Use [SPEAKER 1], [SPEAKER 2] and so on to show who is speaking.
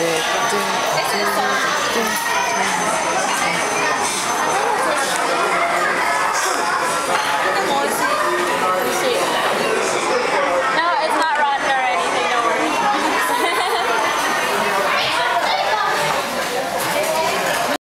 [SPEAKER 1] do it do song?